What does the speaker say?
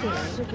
对